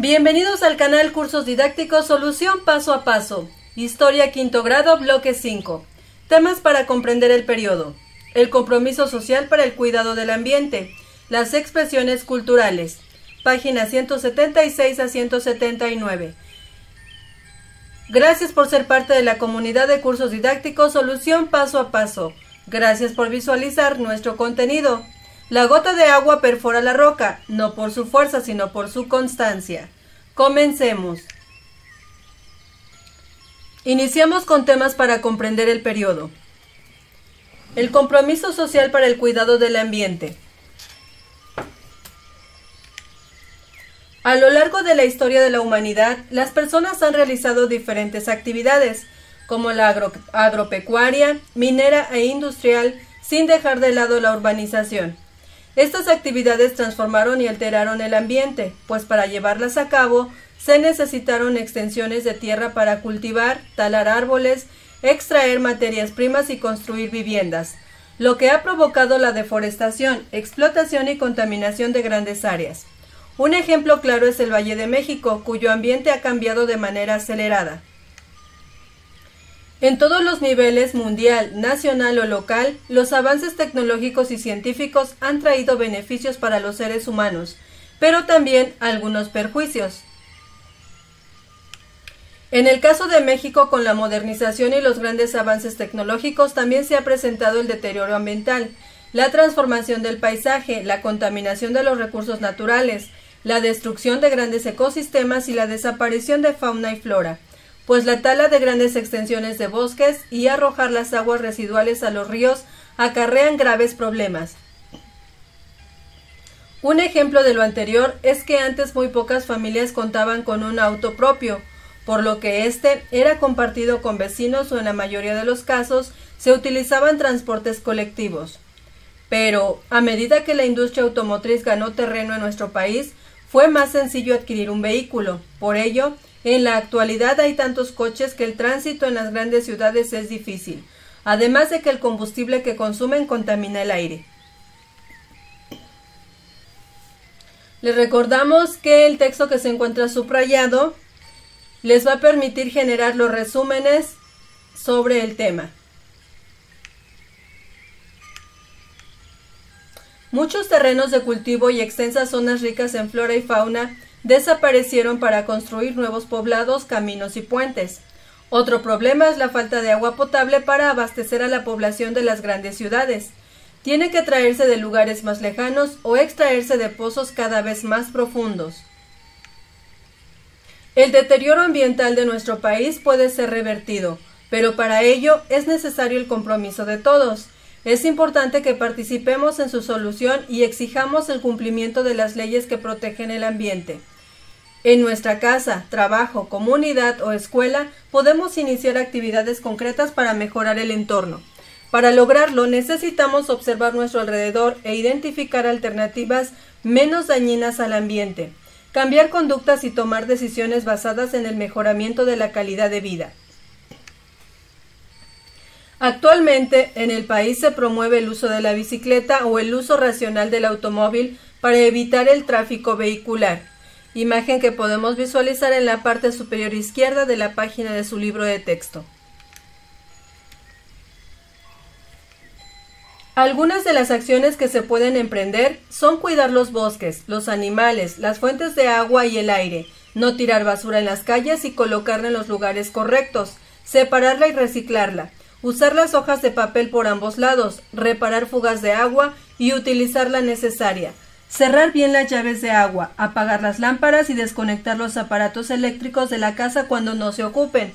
Bienvenidos al canal Cursos Didácticos Solución Paso a Paso. Historia quinto grado, bloque 5. Temas para comprender el periodo. El compromiso social para el cuidado del ambiente. Las expresiones culturales. Páginas 176 a 179. Gracias por ser parte de la comunidad de cursos didácticos Solución Paso a Paso. Gracias por visualizar nuestro contenido. La gota de agua perfora la roca, no por su fuerza, sino por su constancia. Comencemos. Iniciamos con temas para comprender el periodo. El compromiso social para el cuidado del ambiente. A lo largo de la historia de la humanidad, las personas han realizado diferentes actividades, como la agropecuaria, minera e industrial, sin dejar de lado la urbanización. Estas actividades transformaron y alteraron el ambiente, pues para llevarlas a cabo se necesitaron extensiones de tierra para cultivar, talar árboles, extraer materias primas y construir viviendas, lo que ha provocado la deforestación, explotación y contaminación de grandes áreas. Un ejemplo claro es el Valle de México, cuyo ambiente ha cambiado de manera acelerada. En todos los niveles, mundial, nacional o local, los avances tecnológicos y científicos han traído beneficios para los seres humanos, pero también algunos perjuicios. En el caso de México, con la modernización y los grandes avances tecnológicos, también se ha presentado el deterioro ambiental, la transformación del paisaje, la contaminación de los recursos naturales, la destrucción de grandes ecosistemas y la desaparición de fauna y flora pues la tala de grandes extensiones de bosques y arrojar las aguas residuales a los ríos acarrean graves problemas. Un ejemplo de lo anterior es que antes muy pocas familias contaban con un auto propio, por lo que éste era compartido con vecinos o en la mayoría de los casos se utilizaban transportes colectivos. Pero, a medida que la industria automotriz ganó terreno en nuestro país, fue más sencillo adquirir un vehículo. Por ello, en la actualidad hay tantos coches que el tránsito en las grandes ciudades es difícil, además de que el combustible que consumen contamina el aire. Les recordamos que el texto que se encuentra subrayado les va a permitir generar los resúmenes sobre el tema. Muchos terrenos de cultivo y extensas zonas ricas en flora y fauna desaparecieron para construir nuevos poblados, caminos y puentes. Otro problema es la falta de agua potable para abastecer a la población de las grandes ciudades. Tiene que traerse de lugares más lejanos o extraerse de pozos cada vez más profundos. El deterioro ambiental de nuestro país puede ser revertido, pero para ello es necesario el compromiso de todos. Es importante que participemos en su solución y exijamos el cumplimiento de las leyes que protegen el ambiente. En nuestra casa, trabajo, comunidad o escuela podemos iniciar actividades concretas para mejorar el entorno. Para lograrlo necesitamos observar nuestro alrededor e identificar alternativas menos dañinas al ambiente, cambiar conductas y tomar decisiones basadas en el mejoramiento de la calidad de vida. Actualmente en el país se promueve el uso de la bicicleta o el uso racional del automóvil para evitar el tráfico vehicular, imagen que podemos visualizar en la parte superior izquierda de la página de su libro de texto. Algunas de las acciones que se pueden emprender son cuidar los bosques, los animales, las fuentes de agua y el aire, no tirar basura en las calles y colocarla en los lugares correctos, separarla y reciclarla, usar las hojas de papel por ambos lados, reparar fugas de agua y utilizar la necesaria, cerrar bien las llaves de agua, apagar las lámparas y desconectar los aparatos eléctricos de la casa cuando no se ocupen,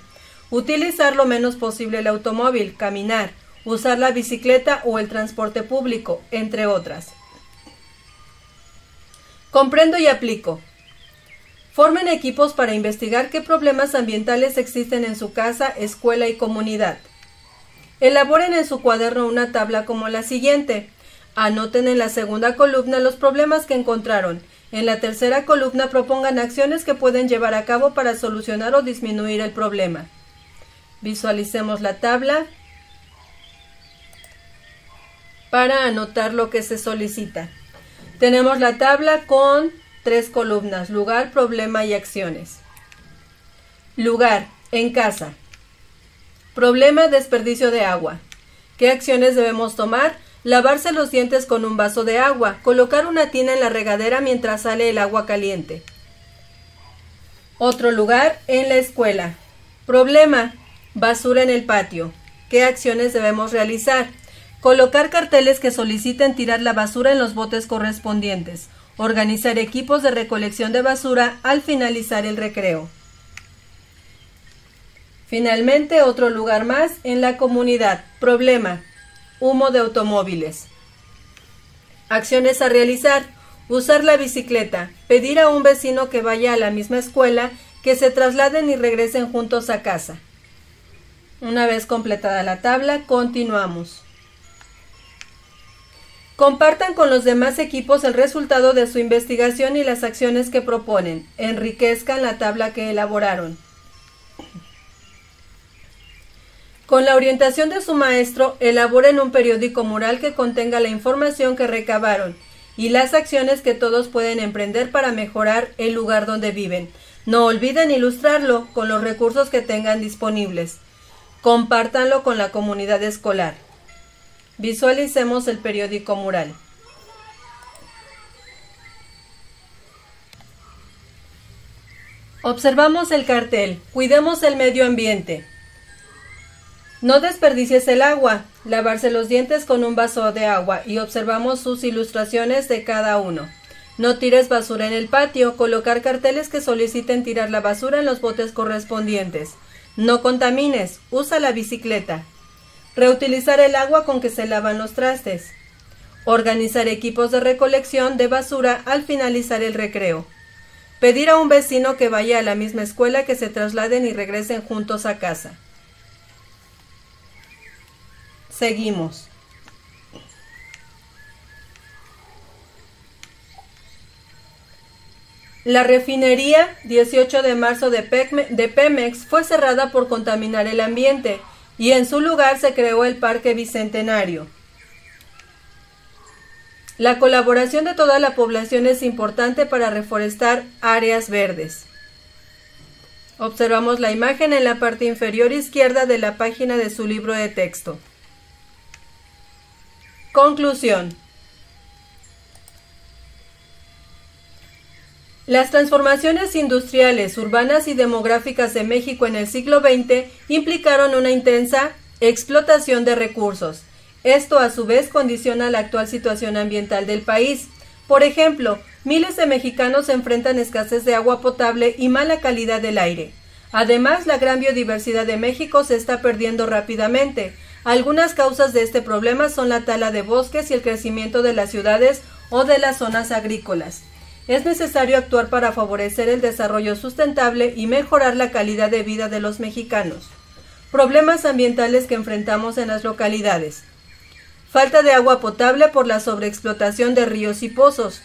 utilizar lo menos posible el automóvil, caminar, usar la bicicleta o el transporte público, entre otras. Comprendo y aplico. Formen equipos para investigar qué problemas ambientales existen en su casa, escuela y comunidad. Elaboren en su cuaderno una tabla como la siguiente. Anoten en la segunda columna los problemas que encontraron. En la tercera columna propongan acciones que pueden llevar a cabo para solucionar o disminuir el problema. Visualicemos la tabla para anotar lo que se solicita. Tenemos la tabla con tres columnas, lugar, problema y acciones. Lugar, en casa. Problema, desperdicio de agua. ¿Qué acciones debemos tomar? Lavarse los dientes con un vaso de agua, colocar una tina en la regadera mientras sale el agua caliente. Otro lugar, en la escuela. Problema, basura en el patio. ¿Qué acciones debemos realizar? Colocar carteles que soliciten tirar la basura en los botes correspondientes. Organizar equipos de recolección de basura al finalizar el recreo. Finalmente, otro lugar más en la comunidad. Problema. Humo de automóviles. Acciones a realizar. Usar la bicicleta. Pedir a un vecino que vaya a la misma escuela que se trasladen y regresen juntos a casa. Una vez completada la tabla, continuamos. Compartan con los demás equipos el resultado de su investigación y las acciones que proponen. Enriquezcan la tabla que elaboraron. Con la orientación de su maestro, elaboren un periódico mural que contenga la información que recabaron y las acciones que todos pueden emprender para mejorar el lugar donde viven. No olviden ilustrarlo con los recursos que tengan disponibles. Compártanlo con la comunidad escolar. Visualicemos el periódico mural. Observamos el cartel. Cuidemos el medio ambiente. No desperdicies el agua. Lavarse los dientes con un vaso de agua y observamos sus ilustraciones de cada uno. No tires basura en el patio. Colocar carteles que soliciten tirar la basura en los botes correspondientes. No contamines. Usa la bicicleta. Reutilizar el agua con que se lavan los trastes. Organizar equipos de recolección de basura al finalizar el recreo. Pedir a un vecino que vaya a la misma escuela que se trasladen y regresen juntos a casa. Seguimos. La refinería 18 de marzo de, Pemex fue cerrada por contaminar el ambiente y en su lugar se creó el Parque Bicentenario. La colaboración de toda la población es importante para reforestar áreas verdes. Observamos la imagen en la parte inferior izquierda de la página de su libro de texto. Conclusión. Las transformaciones industriales, urbanas y demográficas de México en el siglo XX implicaron una intensa explotación de recursos. Esto a su vez condiciona la actual situación ambiental del país. Por ejemplo, miles de mexicanos enfrentan escasez de agua potable y mala calidad del aire. Además, la gran biodiversidad de México se está perdiendo rápidamente, algunas causas de este problema son la tala de bosques y el crecimiento de las ciudades o de las zonas agrícolas. Es necesario actuar para favorecer el desarrollo sustentable y mejorar la calidad de vida de los mexicanos. Problemas ambientales que enfrentamos en las localidades. Falta de agua potable por la sobreexplotación de ríos y pozos.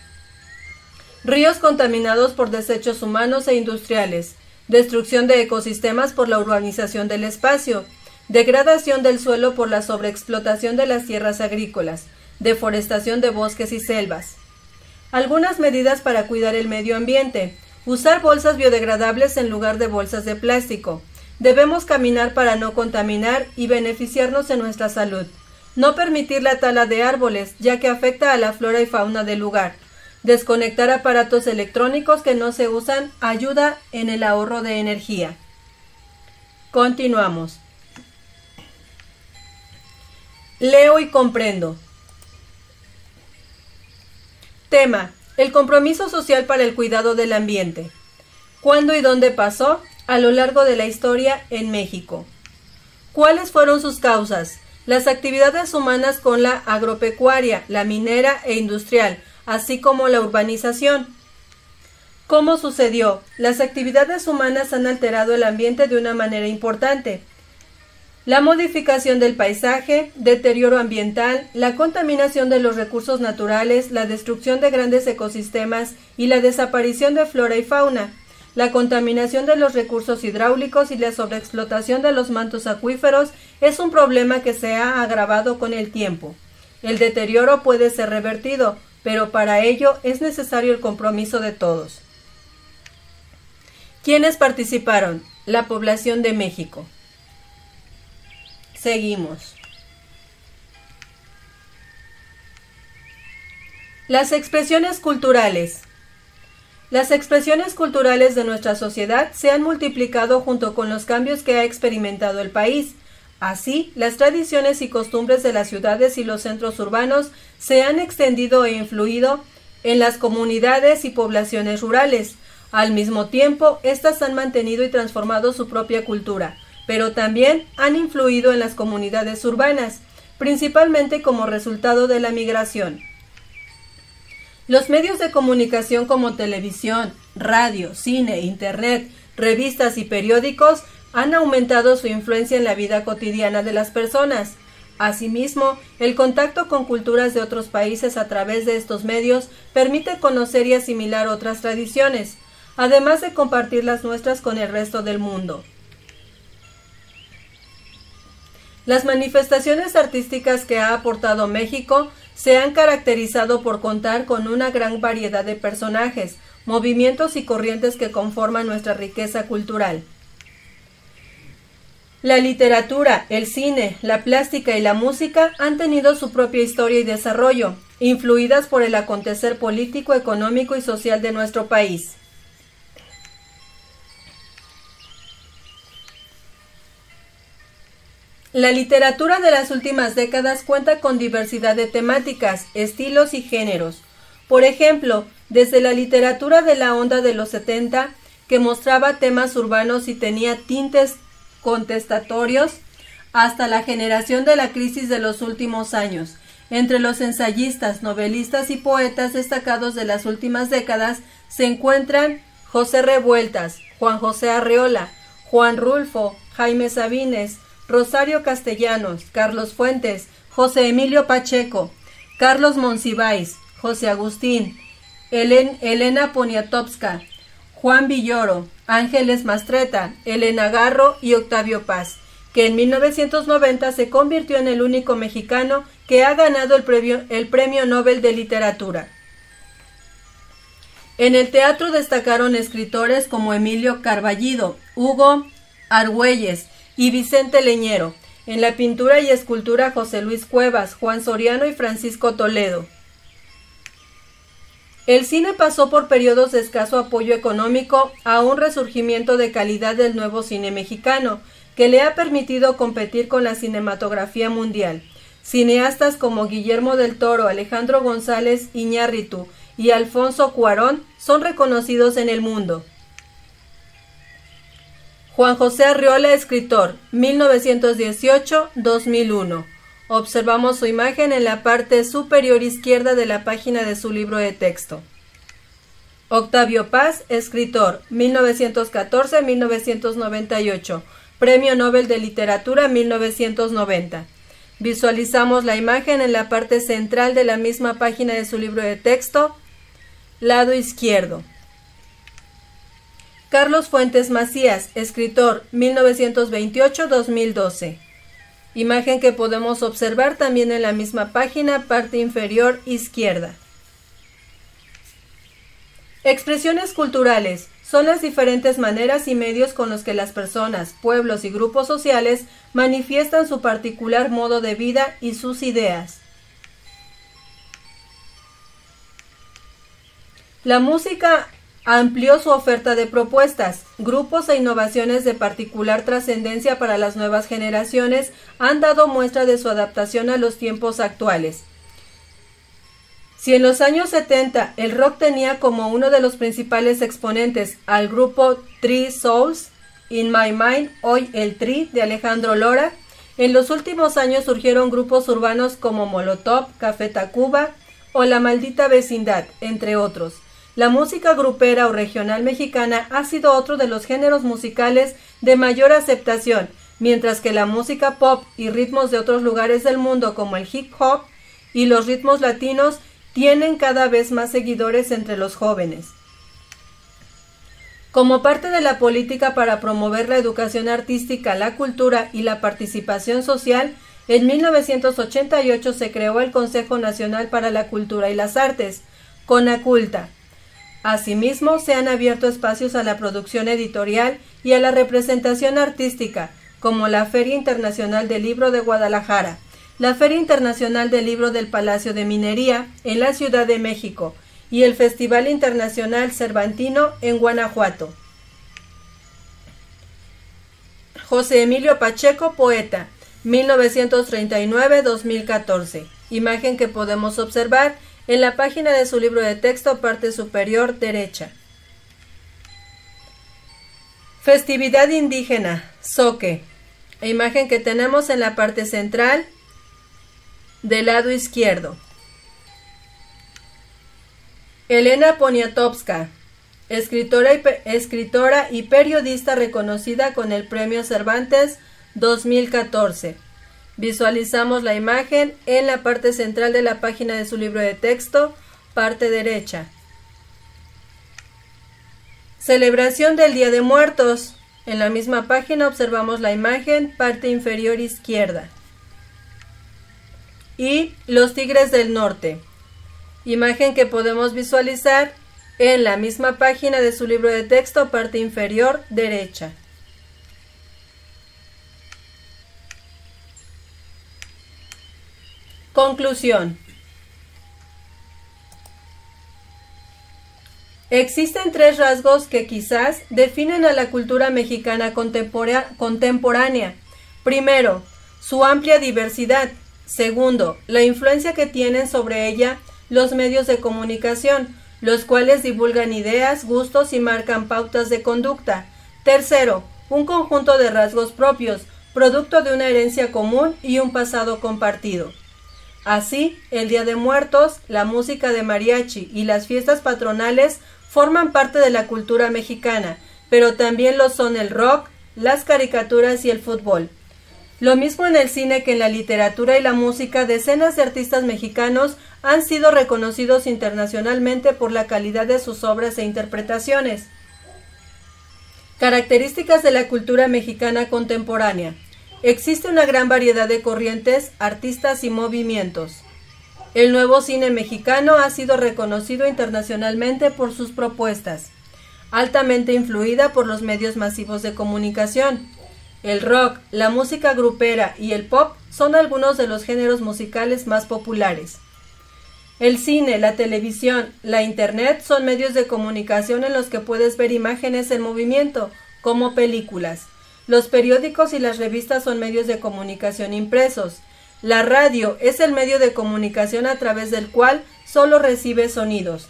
Ríos contaminados por desechos humanos e industriales. Destrucción de ecosistemas por la urbanización del espacio degradación del suelo por la sobreexplotación de las tierras agrícolas, deforestación de bosques y selvas. Algunas medidas para cuidar el medio ambiente. Usar bolsas biodegradables en lugar de bolsas de plástico. Debemos caminar para no contaminar y beneficiarnos en nuestra salud. No permitir la tala de árboles, ya que afecta a la flora y fauna del lugar. Desconectar aparatos electrónicos que no se usan ayuda en el ahorro de energía. Continuamos. Leo y comprendo. Tema. El compromiso social para el cuidado del ambiente. ¿Cuándo y dónde pasó? A lo largo de la historia en México. ¿Cuáles fueron sus causas? Las actividades humanas con la agropecuaria, la minera e industrial, así como la urbanización. ¿Cómo sucedió? Las actividades humanas han alterado el ambiente de una manera importante la modificación del paisaje, deterioro ambiental, la contaminación de los recursos naturales, la destrucción de grandes ecosistemas y la desaparición de flora y fauna, la contaminación de los recursos hidráulicos y la sobreexplotación de los mantos acuíferos es un problema que se ha agravado con el tiempo. El deterioro puede ser revertido, pero para ello es necesario el compromiso de todos. ¿Quiénes participaron? La población de México. Seguimos. Las expresiones culturales. Las expresiones culturales de nuestra sociedad se han multiplicado junto con los cambios que ha experimentado el país. Así, las tradiciones y costumbres de las ciudades y los centros urbanos se han extendido e influido en las comunidades y poblaciones rurales. Al mismo tiempo, éstas han mantenido y transformado su propia cultura, pero también han influido en las comunidades urbanas, principalmente como resultado de la migración. Los medios de comunicación como televisión, radio, cine, internet, revistas y periódicos han aumentado su influencia en la vida cotidiana de las personas. Asimismo, el contacto con culturas de otros países a través de estos medios permite conocer y asimilar otras tradiciones, además de compartir las nuestras con el resto del mundo. Las manifestaciones artísticas que ha aportado México se han caracterizado por contar con una gran variedad de personajes, movimientos y corrientes que conforman nuestra riqueza cultural. La literatura, el cine, la plástica y la música han tenido su propia historia y desarrollo, influidas por el acontecer político, económico y social de nuestro país. La literatura de las últimas décadas cuenta con diversidad de temáticas, estilos y géneros. Por ejemplo, desde la literatura de la onda de los 70, que mostraba temas urbanos y tenía tintes contestatorios, hasta la generación de la crisis de los últimos años. Entre los ensayistas, novelistas y poetas destacados de las últimas décadas se encuentran José Revueltas, Juan José Arreola, Juan Rulfo, Jaime Sabines, Rosario Castellanos, Carlos Fuentes, José Emilio Pacheco, Carlos Monsiváis, José Agustín, Elena Poniatowska, Juan Villoro, Ángeles Mastreta, Elena Garro y Octavio Paz, que en 1990 se convirtió en el único mexicano que ha ganado el premio, el premio Nobel de Literatura. En el teatro destacaron escritores como Emilio Carballido, Hugo Argüelles, y Vicente Leñero. En la pintura y escultura José Luis Cuevas, Juan Soriano y Francisco Toledo. El cine pasó por periodos de escaso apoyo económico a un resurgimiento de calidad del nuevo cine mexicano, que le ha permitido competir con la cinematografía mundial. Cineastas como Guillermo del Toro, Alejandro González Iñárritu y Alfonso Cuarón son reconocidos en el mundo. Juan José Arriola, escritor, 1918-2001. Observamos su imagen en la parte superior izquierda de la página de su libro de texto. Octavio Paz, escritor, 1914-1998. Premio Nobel de Literatura 1990. Visualizamos la imagen en la parte central de la misma página de su libro de texto, lado izquierdo. Carlos Fuentes Macías, escritor, 1928-2012. Imagen que podemos observar también en la misma página, parte inferior izquierda. Expresiones culturales son las diferentes maneras y medios con los que las personas, pueblos y grupos sociales manifiestan su particular modo de vida y sus ideas. La música amplió su oferta de propuestas. Grupos e innovaciones de particular trascendencia para las nuevas generaciones han dado muestra de su adaptación a los tiempos actuales. Si en los años 70 el rock tenía como uno de los principales exponentes al grupo Three Souls, In My Mind, hoy el Tri de Alejandro Lora, en los últimos años surgieron grupos urbanos como Molotov, Café Tacuba o La Maldita Vecindad, entre otros. La música grupera o regional mexicana ha sido otro de los géneros musicales de mayor aceptación, mientras que la música pop y ritmos de otros lugares del mundo como el hip hop y los ritmos latinos tienen cada vez más seguidores entre los jóvenes. Como parte de la política para promover la educación artística, la cultura y la participación social, En 1988 se creó el Consejo Nacional para la Cultura y las Artes, CONACULTA. Asimismo, se han abierto espacios a la producción editorial y a la representación artística, como la Feria Internacional del Libro de Guadalajara, la Feria Internacional del Libro del Palacio de Minería en la Ciudad de México y el Festival Internacional Cervantino en Guanajuato. José Emilio Pacheco, poeta, 1939-2014. Imagen que podemos observar en la página de su libro de texto, parte superior derecha. Festividad indígena, Soque. Imagen que tenemos en la parte central del lado izquierdo. Elena Poniatowska, escritora y, escritora y periodista reconocida con el Premio Cervantes 2014. Visualizamos la imagen en la parte central de la página de su libro de texto, parte derecha. Celebración del Día de Muertos. En la misma página observamos la imagen, parte inferior izquierda y Los Tigres del Norte, imagen que podemos visualizar en la misma página de su libro de texto, parte inferior derecha. Conclusión. Existen tres rasgos que quizás definen a la cultura mexicana contemporánea. Primero, su amplia diversidad, Segundo, la influencia que tienen sobre ella los medios de comunicación, los cuales divulgan ideas, gustos y marcan pautas de conducta. Tercero, un conjunto de rasgos propios, producto de una herencia común y un pasado compartido. Así, el Día de Muertos, la música de mariachi y las fiestas patronales forman parte de la cultura mexicana, pero también lo son el rock, las caricaturas y el fútbol. Lo mismo en el cine que en la literatura y la música, decenas de artistas mexicanos han sido reconocidos internacionalmente por la calidad de sus obras e interpretaciones. Características de la cultura mexicana contemporánea. Existe una gran variedad de corrientes, artistas y movimientos. El nuevo cine mexicano ha sido reconocido internacionalmente por sus propuestas, altamente influida por los medios masivos de comunicación. El rock, la música grupera y el pop son algunos de los géneros musicales más populares. El cine, la televisión, la Internet son medios de comunicación en los que puedes ver imágenes en movimiento, como películas. Los periódicos y las revistas son medios de comunicación impresos. La radio es el medio de comunicación a través del cual solo recibe sonidos.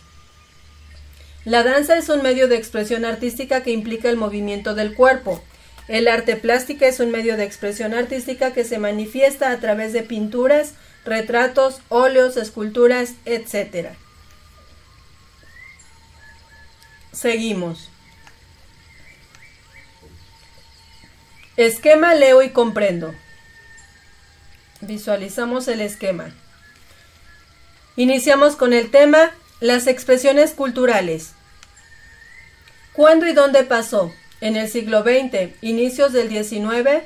La danza es un medio de expresión artística que implica el movimiento del cuerpo. El arte plástica es un medio de expresión artística que se manifiesta a través de pinturas, retratos, óleos, esculturas, etc. Seguimos. Esquema leo y comprendo. Visualizamos el esquema. Iniciamos con el tema las expresiones culturales. ¿Cuándo y dónde pasó? en el siglo XX, inicios del XIX,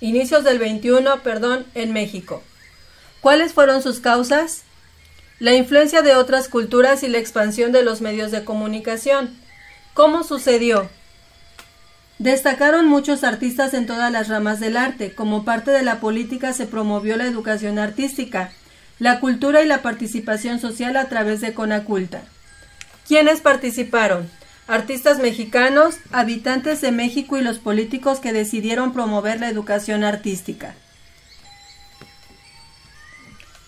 inicios del XXI, perdón, en México. ¿Cuáles fueron sus causas? La influencia de otras culturas y la expansión de los medios de comunicación. ¿Cómo sucedió? Destacaron muchos artistas en todas las ramas del arte. Como parte de la política se promovió la educación artística, la cultura y la participación social a través de Conaculta. ¿Quiénes participaron? artistas mexicanos, habitantes de México y los políticos que decidieron promover la educación artística.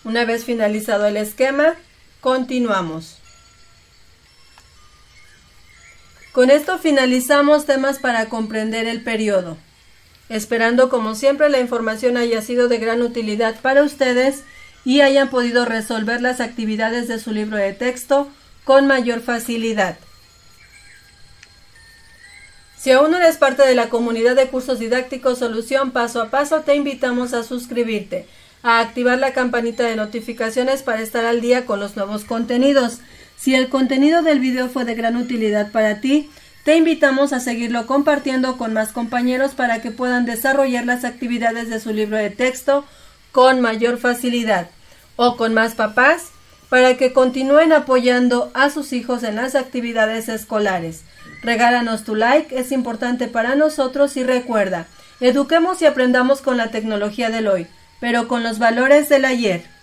Una vez finalizado el esquema, continuamos. Con esto finalizamos temas para comprender el periodo. Esperando como siempre la información haya sido de gran utilidad para ustedes y hayan podido resolver las actividades de su libro de texto con mayor facilidad. Si aún no eres parte de la comunidad de cursos didácticos Solución Paso a Paso, te invitamos a suscribirte, a activar la campanita de notificaciones para estar al día con los nuevos contenidos. Si el contenido del video fue de gran utilidad para ti, te invitamos a seguirlo compartiendo con más compañeros para que puedan desarrollar las actividades de su libro de texto con mayor facilidad o con más papás para que continúen apoyando a sus hijos en las actividades escolares. Regálanos tu like, es importante para nosotros y recuerda, eduquemos y aprendamos con la tecnología del hoy, pero con los valores del ayer.